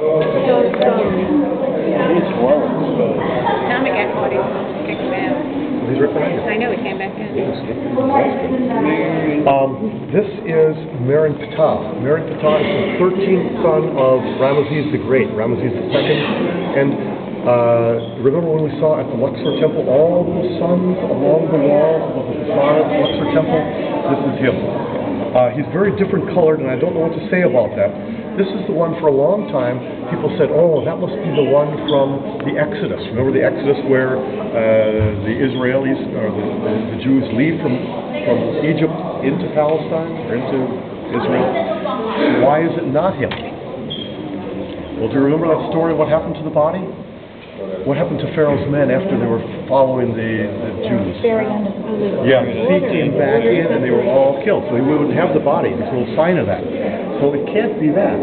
He's well exposed. Tommy got caught, he kicked him out. He's right behind you. I know, he came back in. Um, this is Merneptah. Merin Ptah is the 13th son of Ramesses the Great, Ramesses the Second. And uh, remember when we saw at the Luxor Temple all the sons along the wall of the facade of the Luxor Temple? This is him. Uh, he's very different colored, and I don't know what to say about that. This is the one for a long time. People said, "Oh, that must be the one from the Exodus." Remember the Exodus, where uh, the Israelis or the, the, the Jews leave from from Egypt into Palestine or into Israel? Why is it not him? Well, do you remember that story? What happened to the body? What happened to Pharaoh's men after they were following the, the Jews? Very end of the loop. Yeah, he came back in and they were all killed. So we wouldn't have the body. There's no sign of that. So it can't be that.